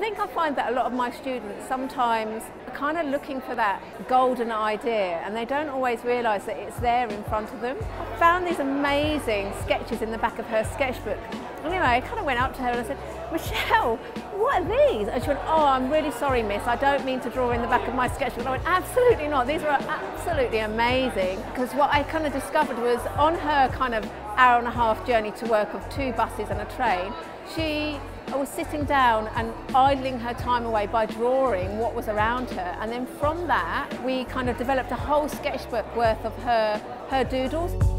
think I find that a lot of my students sometimes are kind of looking for that golden idea and they don't always realise that it's there in front of them. I found these amazing sketches in the back of her sketchbook. Anyway, I kind of went up to her and I said, Michelle, what are these? And she went, oh, I'm really sorry, miss. I don't mean to draw in the back of my sketchbook. I went, absolutely not. These are absolutely amazing. Because what I kind of discovered was on her kind of hour and a half journey to work of two buses and a train, she was sitting down and idling her time away by drawing what was around her. And then from that, we kind of developed a whole sketchbook worth of her, her doodles.